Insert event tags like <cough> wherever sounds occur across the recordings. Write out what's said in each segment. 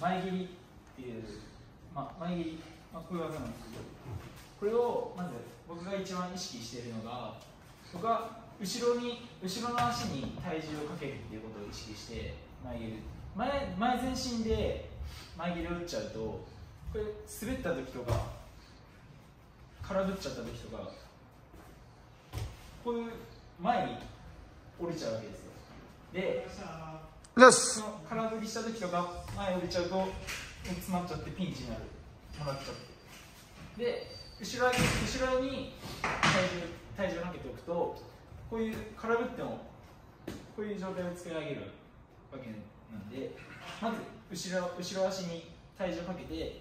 前切りっていう、まあ、前切り、まあ、こういう技なんですけどこれをまず僕が一番意識しているのが僕は後ろに後ろの足に体重をかけるっていうことを意識して前切る。前前全身で前切りを打っちゃうとこれ滑った時とか空振っちゃった時とかこういう前に降りちゃうわけですよでです。空振りした時とか前降りちゃうと詰まっちゃってピンチになる。もらっちゃって。で後ろに後ろに体重体重をかけておくとこういう空振ってもこういう状態を作り上げるわけなんでまず後ろ後ろ足に体重をかけて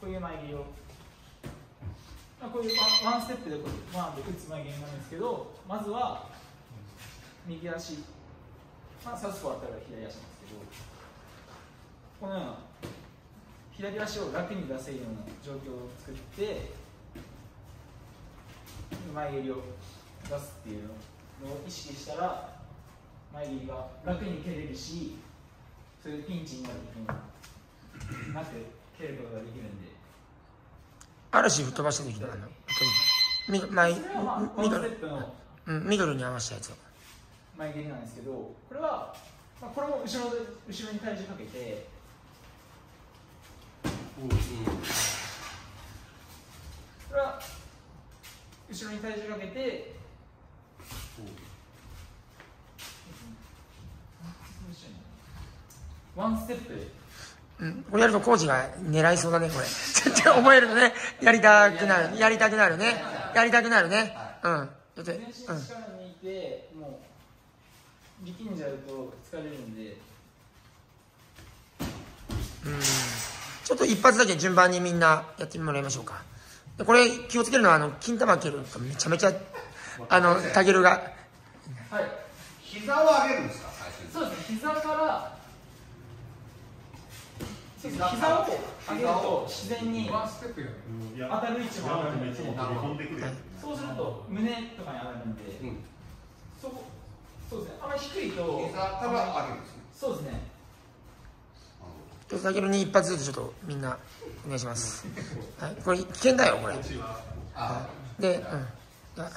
こういう前切りを、まあ、こういうワンステップでこうワンで打つ前切りなんですけどまずは右足。まあ、サウスポーだったら左足なんですけどこのような左足を楽に出せるような状況を作って前蹴りを出すっていうのを意識したら前蹴りが楽に蹴れるしそういうピンチになることもなく蹴ることができるんで。嵐吹っ飛ばした時のあのミマイそれは、まあ、ワンミドル。ステップのうんミドルに合わせたやつを前蹴りなんですけどこれは、まあ、これも後ろで後ろに体重かけてこれは後ろに体重かけてワンステップでうん、これやるとコーチが狙いそうだね、これ。絶対思えるとね、やりたくなる、やりたくなるね。やりたくなるね。うん。全身力抜いて、もう力んじゃうと疲れるんで。うん。うん。ちょっと一発だけ順番にみんなやってもらいましょうか。でこれ気をつけるのは、あの、金玉蹴るがめちゃめちゃ、あの、タゲルが、はい。膝を上げるんですか？最初に。そうですね。膝から膝を上げると。自然にワンステップやるいや当たる位置も上がるんで。そうすると胸とかに上がるんで、うん。そこそうですねあんまり低いと膝から上げるんですねそうですねタゲルに一発ずつちょっとみんな、お願いします。<laughs> はい。これ危険だよ、これ。あで、うん。あ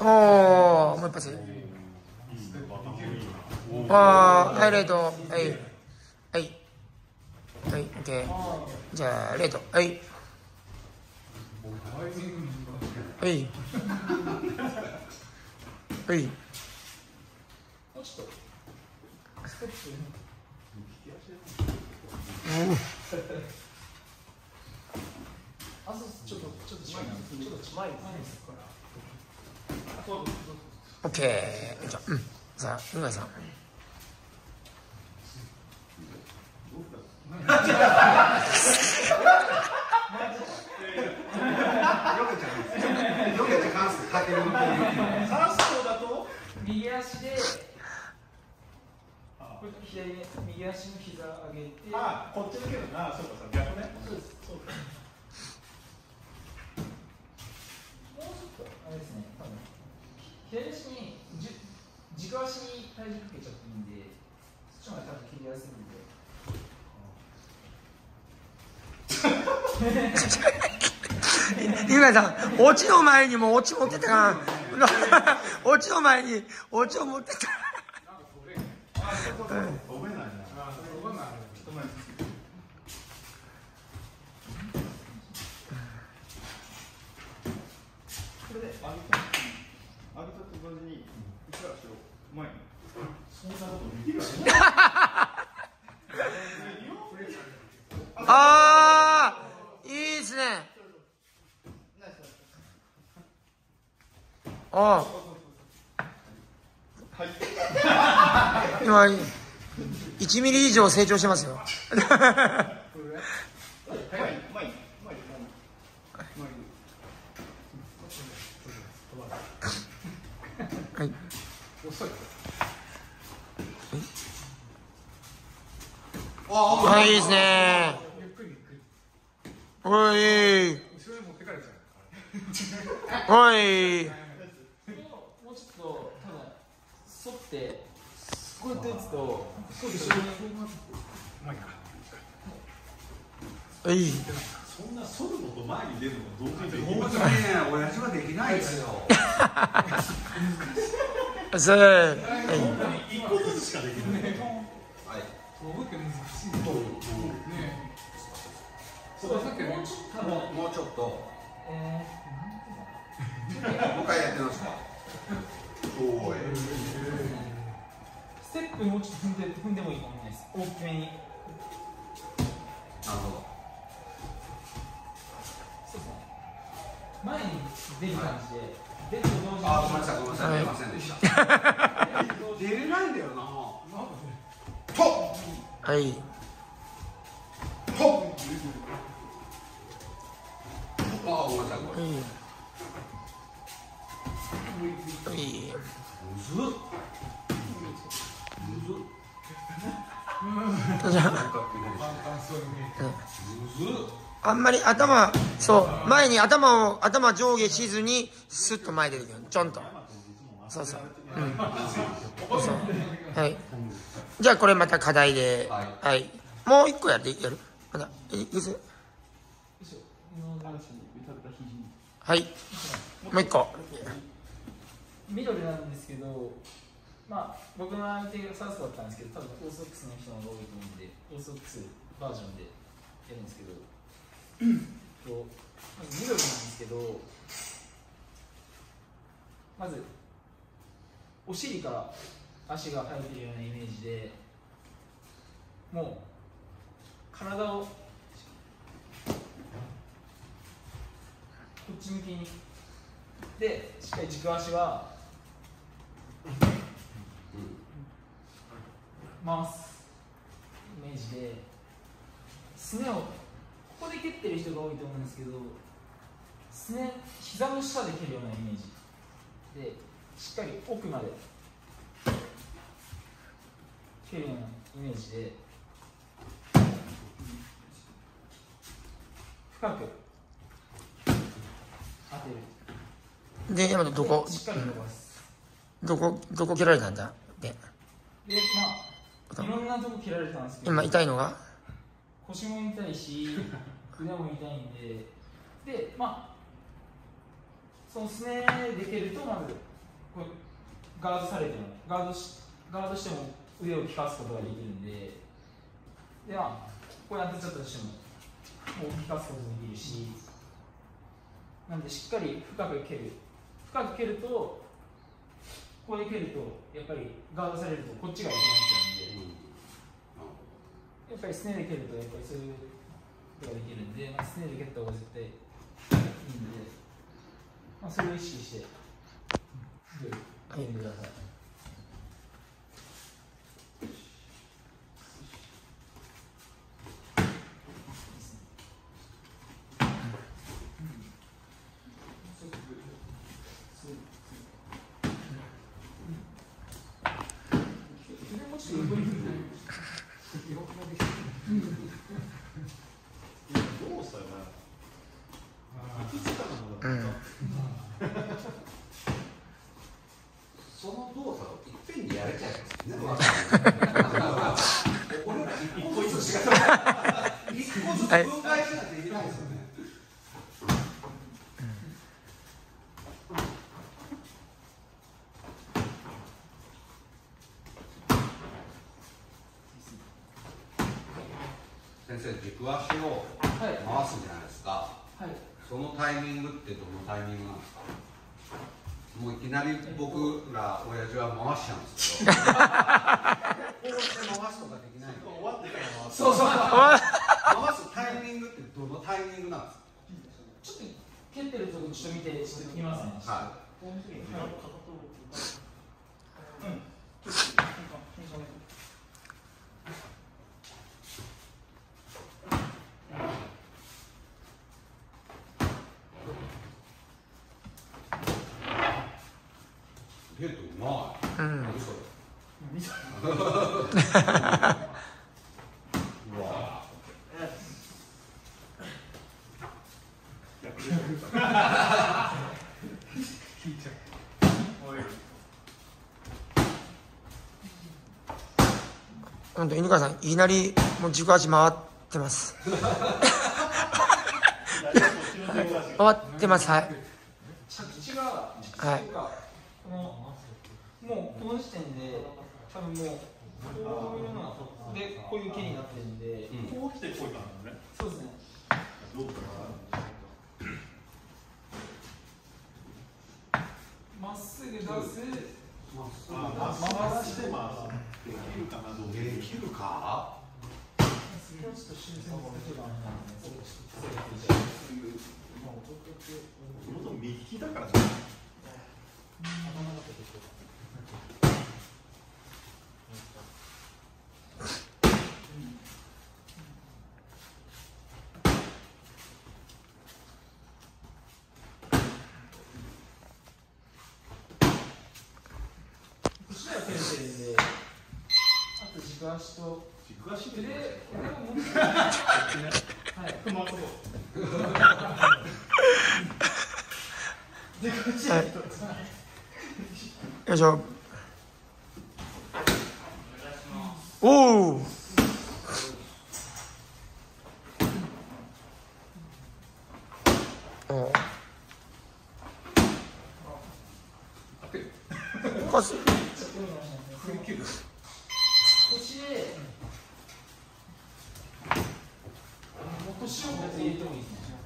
おー、もう一発。あー、はい、レート。はい。はい。はい、オッケー。じゃあ、レート。はい。はい。はい。もうちょっとちょっとちょっと近ちょっと。じゃあ、うん。さあ、向井さん。よけて関数かけるサウスポーだと右足でこれ左で右足の膝上げてあこっちのけどなそうかそう逆ねそうですそうですもうちょっとあれですね多分左足にじゅ軸足に体重かけちゃっていいんでそっちの方が多分切りやすいんでさん、オチの前にもオチ持ってたな。<laughs> オチの前にオチを持ってた。ごめんないなあそこがなるごめんこれで上げた上げたと同時に後ろ足を前にあー、いいですね。ああ。今、1ミリ以上成長してますよ。前に前に前に前にはい。はい、い。ですね。おい。おい。もうちょっと多分反ってこうやって打つとこう後ろにまい。かうい。そんな反るのと前に出るの同時にでき本当ますにね親父はできない。ですよそれはい。一個ずつしかできないはい飛ぶって難しいねね。そうさっきのもうもうちょっと。えもう一回やってみますか。おい。ーステップもうちょっと踏んで踏んでもいいかもしれないです大きめに。なるほど。そうですね前に出る感じで。出ると同時にあごめんなさいごめんなさい。出ませんでした <laughs> はい。あんなさい。これはい。はい。むずっむずっじゃあ簡単そうに見えてむずっあんまり頭そう前に頭を頭上下しずにスッと前出てくるちょんとそうそう。うん。そうはい。じゃあこれまた課題で。ははい。もう一個やってやる？まだ。えい？くつはい。もう一個。緑なんですけどまあ僕の相手がサウスだったんですけど多分オーソドックスの人の方が多いと思うんでオーソドックスバージョンでやるんですけどとまず緑なんですけどまずお尻から足が生えてるようなイメージでもう体をこっち向きに。でしっかり軸足は回すイメージですねをここで蹴ってる人が多いと思うんですけどすね膝の下で蹴るようなイメージ。しっかり奥まで。蹴るようなイメージで。深く。当てる。で山田どこ？でしっかり伸ばす。どこ？どこ切られたんだ？で。でまあいろんなとこ切られたんですけど。今痛いのが？腰も痛いし <laughs> 腕も痛いんで。でまあそのすねで蹴るとまずこうガードされてもガードしガードしても腕を効かすことができるんででまあこうやってちゃったとしてももう効かすこともできるしなんでしっかり深く蹴る。深く蹴るとここで蹴るとやっぱりガードされるとこっちが痛くなっちゃうん。でやっぱりスネで蹴るとやっぱりそういうことができるんで、まあ、スネで蹴った方が絶対いいんで、まあ、それを意識して蹴ってください。もうその動作をいっぺんにやれちゃいますね。俺ら一個ずつしか一個ずつ分解しなきゃいけないですよね。先生軸足をはい回すじゃないですか。はいそのタイミングってどのタイミングなんですか？もういきなり僕ら親父は回しちゃうんですけどこうして回すとかできないの。終わってから回すそうそう回すタイミングってどのタイミングなんですちょっと蹴ってるとこちょっと見てちょっと見ますね。かはい。ゲットうまい。うん。何それうわ聞いちゃう本当犬飼さんいきなりもう軸足回ってます。<laughs> 回ってます。はい。着地がはい。がこのもうこの時点で多分もうこういうのでこういう毛になってるんで、こう来てこうかなのね。そうですね。どうかまっすぐ出す。なあ回してまあできるかな？どう？できるかちょっと修正をすればもともと右利きだからね腰は照れてるんであと軸足と軸足でででもはい。熊本でこっちはい。よいしょ。おおおかす腰で腰をこう入れてもいいですね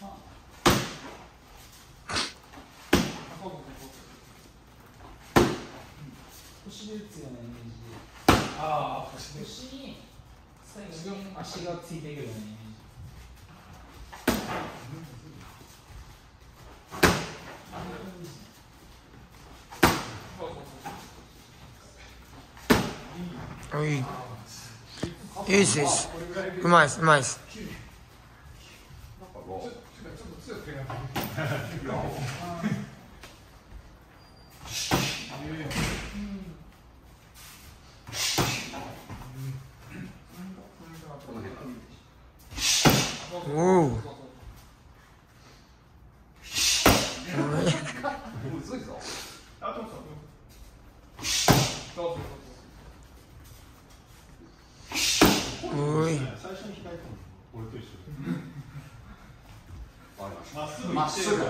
あこうこうこうこう腰で打つようなイメージでああ腰腰に最後に足がついていくようなイメージおいいいですいいですうまいですうまいですおおむずいぞあともさおい最初に左かも俺と一緒わかりましたまっすぐまっすぐ。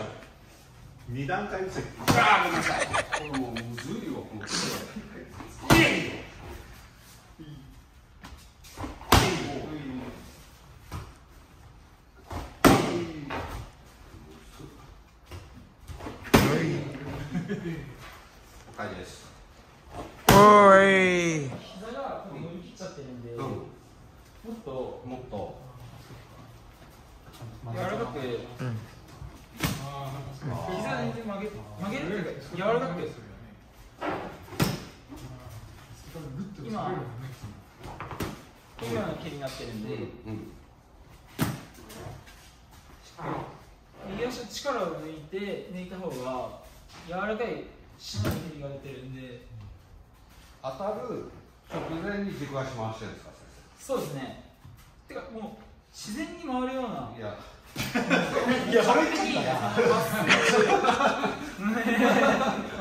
二段階右折あごめんなさいこれもうむずいよ。このはいです。おい。膝がこう伸びきっちゃってるんで、うん。もっともっと柔らかく、うん。膝全然曲げ曲げるっていうか柔らかく今こういうような毛になってるん。で、うん。右足の力を抜いて抜いた方が柔らかいしなり蹴りが出てるん。で当たる直前に軸足回してるん。ですかそうですねてかもう自然に回るような。いや。いや、それ的にま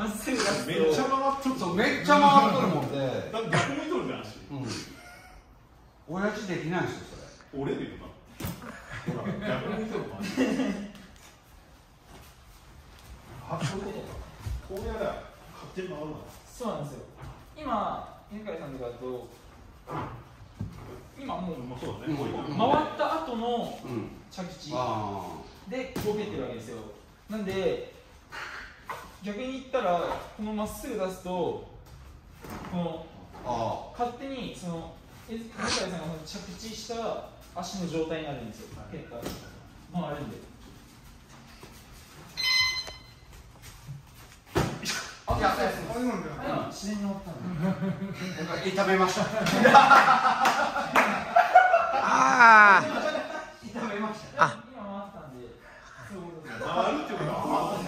っすぐ出すとめっちゃ回っとるそうめっちゃ回っとるもんで。だって逆向いとるじゃん足。うん。親父できないんですよそれ。俺で言うなほら逆向いとるもん。あそういうことか。こうやら勝手に回るの。そうなんですよ。今犬飼さんとかだと今もうまあそうだね、うん。回った後のうん。着地。あでこう蹴ってるわけですよ。なんで逆に言ったらこのまっすぐ出すとこの勝手にその犬飼さんが着地した足の状態になるんですよ。蹴った回るんで。あいや今自然に終わったんで。なん。か痛めました <laughs> あ。あ。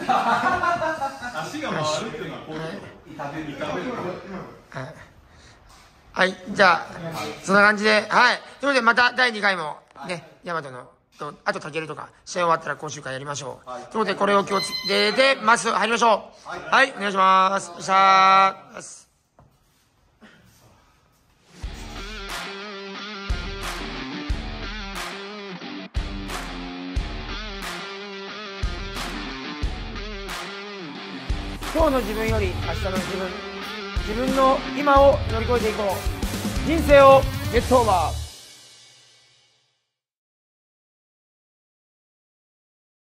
は足が回るっていうのはこういうこと痛める痛めるはいはいじゃあそんな感じではい。ということでまた第2回もね大和のとあとかけるとか試合終わったら講習会やりましょう、ということでこれを気をつけてでまっす。ぐ入りましょう。はい、お願いします。よっ今日の自分より明日の自分自分の今を乗り越えていこう。人生をゲットオーバー。